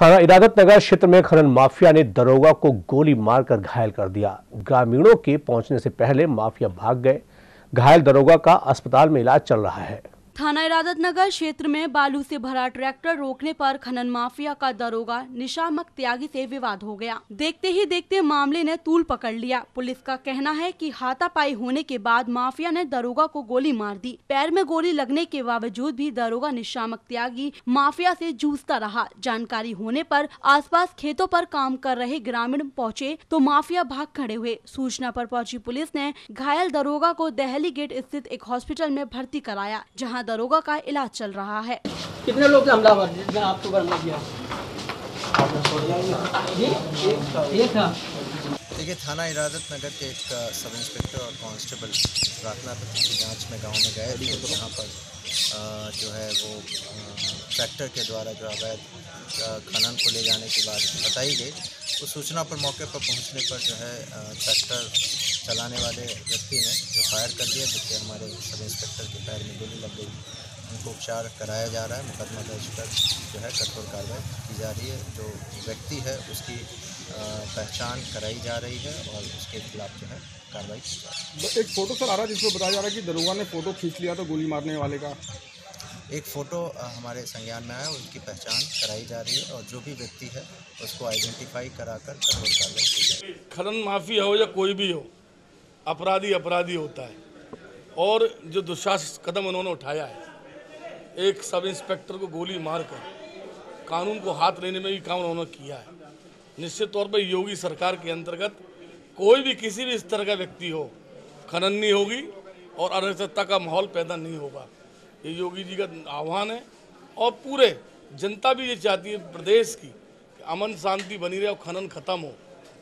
थाना इरादत नगर क्षेत्र में खनन माफिया ने दरोगा को गोली मारकर घायल कर दिया। ग्रामीणों के पहुँचने से पहले माफिया भाग गए। घायल दरोगा का अस्पताल में इलाज चल रहा है। थाना इरादत नगर क्षेत्र में बालू से भरा ट्रैक्टर रोकने पर खनन माफिया का दरोगा निशामक त्यागी से विवाद हो गया। देखते ही देखते मामले ने तूल पकड़ लिया। पुलिस का कहना है कि हाथापाई होने के बाद माफिया ने दरोगा को गोली मार दी। पैर में गोली लगने के बावजूद भी दरोगा निशामक त्यागी माफिया से जूझता रहा। जानकारी होने पर आसपास खेतों पर काम कर रहे ग्रामीण पहुँचे तो माफिया भाग खड़े हुए। सूचना पर पहुँची पुलिस ने घायल दरोगा को दहली गेट स्थित एक हॉस्पिटल में भर्ती कराया, जहाँ दरोगा का इलाज चल रहा है। कितने लोग थे हमलावर जिसने आपको हमला किया? जी? था। देखिए थाना इरादत नगर के एक सब इंस्पेक्टर और कांस्टेबल प्रार्थना पत्र की जाँच में गाँव में गए थे तो यहाँ पर जो है वो ट्रैक्टर के द्वारा जो अवैध खनन को ले जाने की बात बताई गई। उस सूचना पर मौके पर पहुँचने पर जो है ट्रैक्टर चलाने वाले व्यक्ति ने जो फायर कर दिया जिससे हमारे सब इंस्पेक्टर के पैर में गोली लग गई। उनको उपचार कराया जा रहा है। मुकदमा दर्ज कर जो है कठोर कार्रवाई की जा रही है। जो व्यक्ति है उसकी पहचान कराई जा रही है और उसके खिलाफ जो है कार्रवाई की जा रही है। एक फ़ोटो सर आ रहा है जिसमें बताया जा रहा है कि दरोगा ने फ़ोटो खींच लिया था गोली मारने वाले का। एक फ़ोटो हमारे संज्ञान में आया उनकी पहचान कराई जा रही है और जो भी व्यक्ति है उसको आइडेंटिफाई कराकर कठोर कार्रवाई की जाएगी खनन माफिया हो या कोई भी हो अपराधी अपराधी होता है। और जो दुस्साहस कदम उन्होंने उठाया है, एक सब इंस्पेक्टर को गोली मारकर, कानून को हाथ लेने में भी काम उन्होंने किया है। निश्चित तौर पर योगी सरकार के अंतर्गत कोई भी किसी भी स्तर का व्यक्ति हो, खनन नहीं होगी और अराजकता का माहौल पैदा नहीं होगा। ये योगी जी का आह्वान है और पूरे जनता भी ये चाहती है, प्रदेश की अमन शांति बनी रहे और खनन खत्म हो।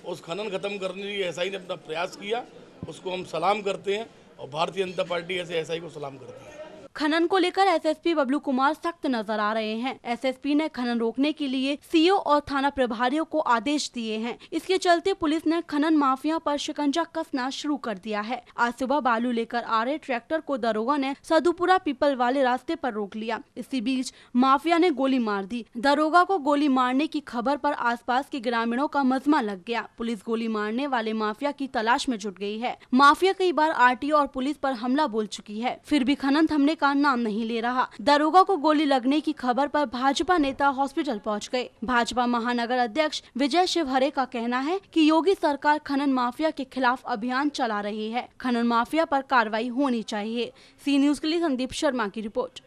उस खनन खत्म करने के लिए एसआई ने अपना प्रयास किया। उसको हम सलाम करते हैं और भारतीय जनता पार्टी ऐसे एसआई को सलाम करती है। खनन को लेकर एसएसपी बबलू कुमार सख्त नज़र आ रहे हैं। एसएसपी ने खनन रोकने के लिए सीओ और थाना प्रभारियों को आदेश दिए हैं। इसके चलते पुलिस ने खनन माफिया पर शिकंजा कसना शुरू कर दिया है। आज सुबह बालू लेकर आ रहे ट्रैक्टर को दरोगा ने सदुपुरा पीपल वाले रास्ते पर रोक लिया। इसी बीच माफिया ने गोली मार दी। दरोगा को गोली मारने की खबर पर आसपास के ग्रामीणों का मजमा लग गया। पुलिस गोली मारने वाले माफिया की तलाश में जुट गई है। माफिया कई बार आरटीओ और पुलिस पर हमला बोल चुकी है। फिर भी खनन थमने का नाम नहीं ले रहा। दरोगा को गोली लगने की खबर पर भाजपा नेता हॉस्पिटल पहुँच गए। भाजपा महानगर अध्यक्ष विजय शिवहरे का कहना है कि योगी सरकार खनन माफिया के खिलाफ अभियान चला रही है। खनन माफिया पर कार्रवाई होनी चाहिए। सी न्यूज़ के लिए संदीप शर्मा की रिपोर्ट।